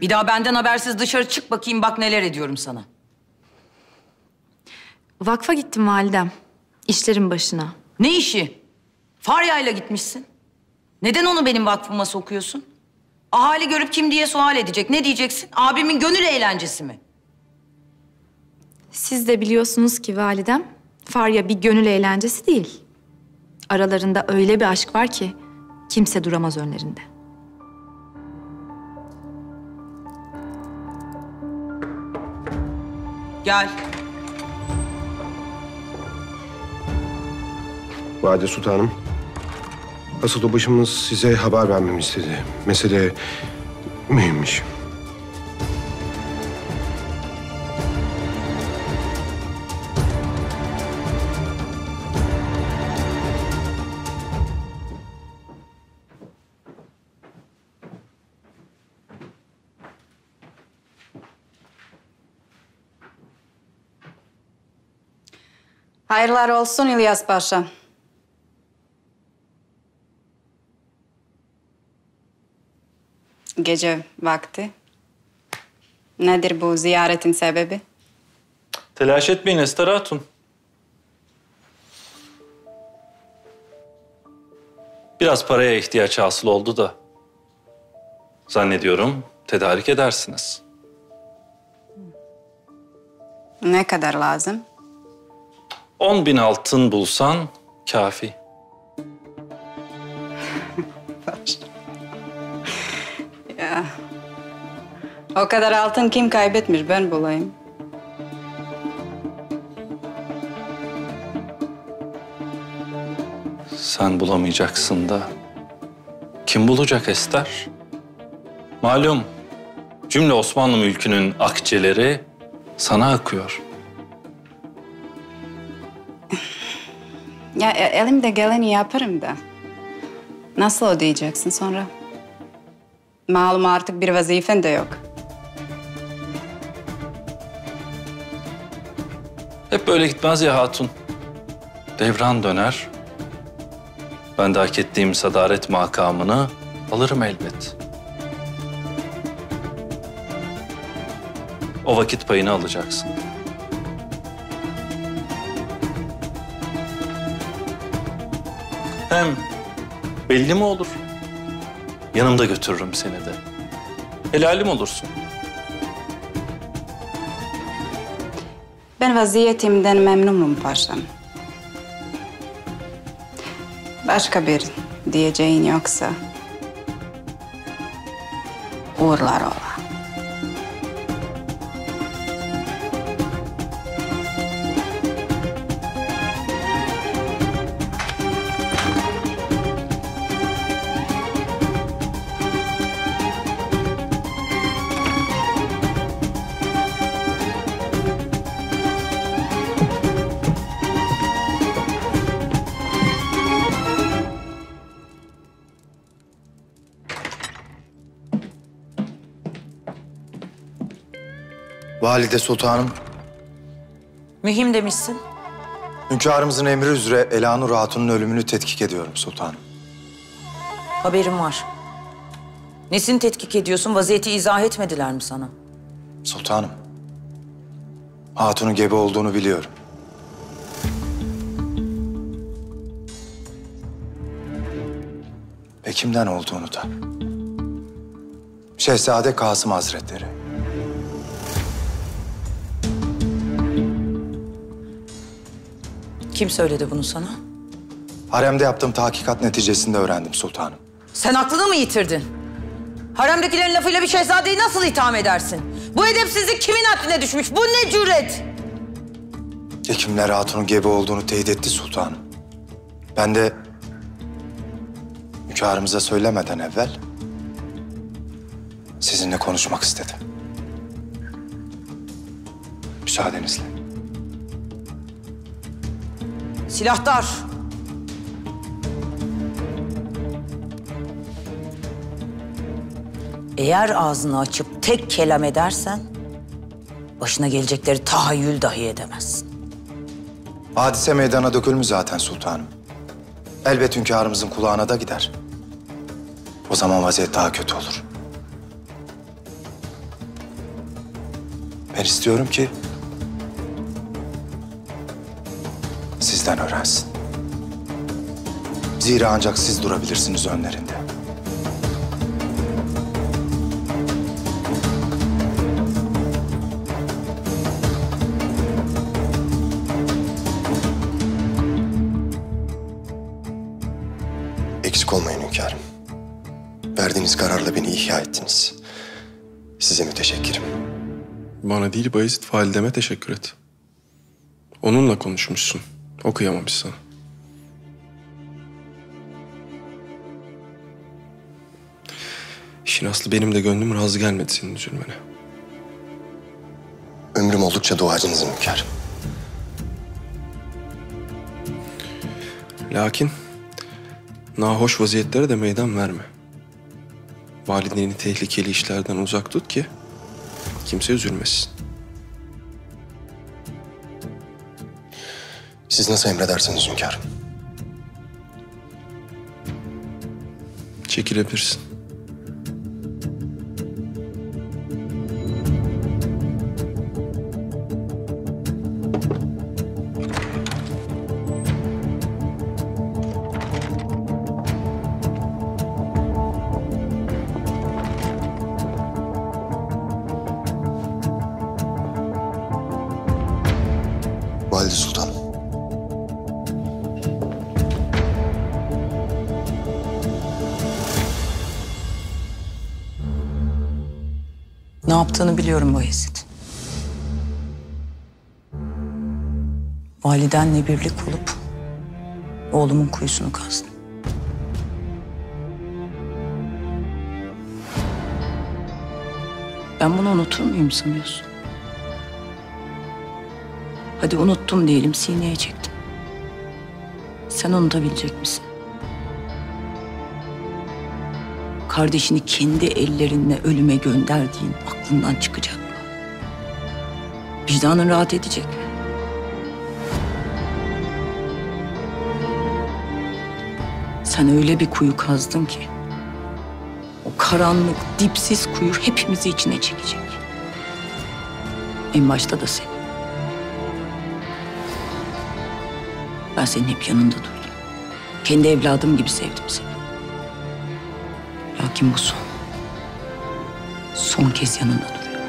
Bir daha benden habersiz dışarı çık bakayım bak neler ediyorum sana. Vakfa gittim validem. İşlerin başına. Ne işi? Farya'yla gitmişsin. Neden onu benim vakfıma sokuyorsun? Ahali görüp kim diye sual edecek. Ne diyeceksin? Abimin gönül eğlencesi mi? Siz de biliyorsunuz ki validem, Farya bir gönül eğlencesi değil. Aralarında öyle bir aşk var ki kimse duramaz önlerinde. Gel. Valide Sultanım. Asıl başımız size haber vermemi istedi. Mesele mühimmiş. Hayırlar olsun İlyas Paşa. Gece vakti. Nedir bu ziyaretin sebebi? Telaş etmeyin Ester Hatun. Biraz paraya ihtiyaç hasıl oldu da. Zannediyorum tedarik edersiniz. Ne kadar lazım? On bin altın bulsan kafi. Ya. O kadar altın kim kaybetmiş ben bulayım. Sen bulamayacaksın da kim bulacak Ester? Malum cümle Osmanlı mülkünün akçeleri sana akıyor. Ya e- elimde geleni yaparım da. Nasıl ödeyeceksin sonra? Malum artık bir vazifen de yok. Hep böyle gitmez ya hatun. Devran döner. Ben de hak ettiğim sadaret makamını alırım elbet. O vakit payını alacaksın. Hem belli mi olur? Yanımda götürürüm seni de. Helalim olursun. Ben vaziyetimden memnunum paşam. Başka bir diyeceğin yoksa uğurlar ola. Valide Sultanım, Mühim demişsin. hünkârımızın emri üzere Elanur Hatun'un ölümünü tetkik ediyorum sultanım. Haberim var. Nesini tetkik ediyorsun? Vaziyeti izah etmediler mi sana? Sultanım, Hatun'un gebe olduğunu biliyorum. Ve kimden olduğunu da. Şehzade Kasım Hazretleri. Kim söyledi bunu sana? Haremde yaptığım tahkikat neticesinde öğrendim sultanım. Sen aklını mı yitirdin? Haremdekilerin lafıyla bir şehzadeyi nasıl itham edersin? Bu edepsizlik kimin haddine düşmüş? Bu ne cüret? Hekimler Hatun'un gebe olduğunu teyit etti sultanım. Ben de hünkârımıza söylemeden evvel sizinle konuşmak istedim. Müsaadenizle. Silahtar. Eğer ağzını açıp tek kelam edersen... ...başına gelecekleri tahayyül dahi edemezsin. Hadise meydana dökülmüş zaten sultanım. Elbet hünkârımızın kulağına da gider. O zaman vaziyet daha kötü olur. Ben istiyorum ki sizden öğrensin. Zira ancak siz durabilirsiniz önlerinde. Eksik olmayın hünkârım. Verdiğiniz kararla beni ihya ettiniz. Size müteşekkirim. Bana değil Bayezid valideme teşekkür et. Onunla konuşmuşsun. O kıyamamış sana. İşin aslı benim de gönlüm razı gelmedi senin üzülmene. Ömrüm oldukça duacınızım hünkârım. Lakin nahoş vaziyetlere de meydan verme. Valideni tehlikeli işlerden uzak tut ki kimse üzülmesin. Siz nasıl emredersiniz hünkârım? Çekilebilirsin. Ne yaptığını biliyorum Bayezid. Validenle birlik olup oğlumun kuyusunu kazdın. Ben bunu unutur muyum sanıyorsun? Hadi unuttum diyelim sineye çektim. Sen unutabilecek misin? Kardeşini kendi ellerinle ölüme gönderdiğin aklından çıkacak mı? Vicdanın rahat edecek mi? Sen öyle bir kuyu kazdın ki... ...o karanlık, dipsiz kuyu hepimizi içine çekecek. En başta da seni. Ben senin hep yanında durdum. Kendi evladım gibi sevdim seni. Lakin bu son. Son kez yanında duruyor.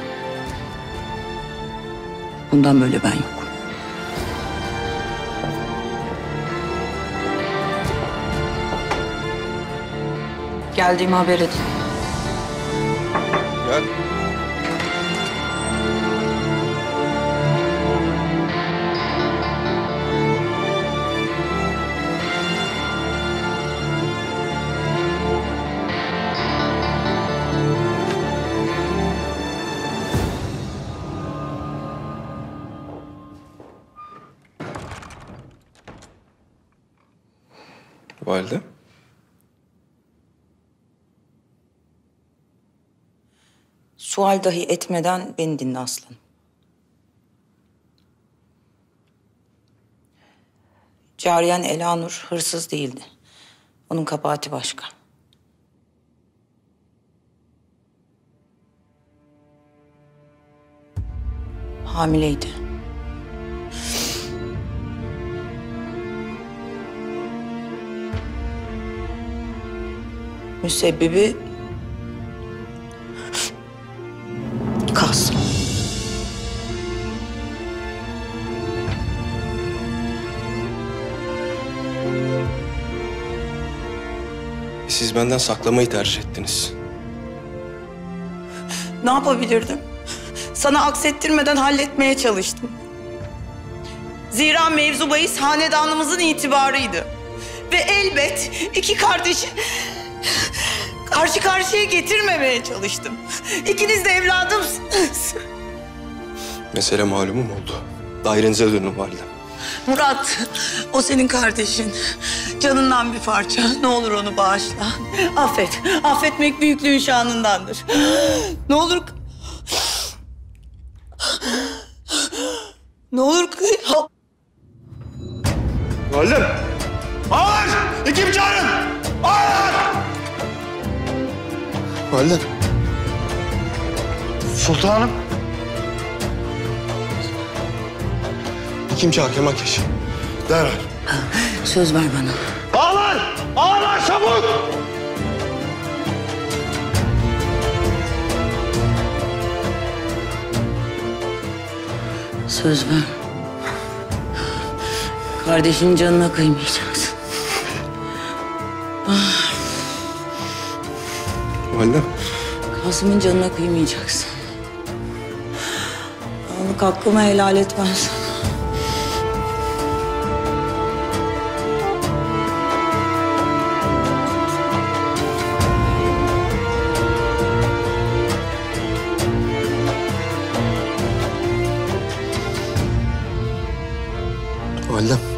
Bundan böyle ben yokum. Geldiğimi haber edin. Gel. Valide. Sual dahi etmeden beni dinle aslan. Cariyen Elanur hırsız değildi. Onun kabahati başka. Hamileydi. Müsebbibi Kas. Siz benden saklamayı tercih ettiniz. Ne yapabilirdim? Sana aksettirmeden halletmeye çalıştım. Zira mevzu bahis hanedanımızın itibarıydı. Ve elbet iki kardeşi karşı karşıya getirmemeye çalıştım. İkiniz de evladımsınız. Mesele malumum oldu. Dairenize dönün validem. Murat, o senin kardeşin. Canından bir parça. Ne olur onu bağışla. Affet. Affetmek büyüklüğün şanındandır. Ne olur... Ne olur... Validem! Ağır! Ekip çağırın! Validem. Sultanım. kimce hakem Akeş. Derhal. Söz ver bana. Ağlar! Ağlar çabuk! Söz ver. Kardeşinin canına kıymayacaksın. Validem. Kasım'ın canına kıymayacaksın. Onu hakkımı helal etmez. Validem.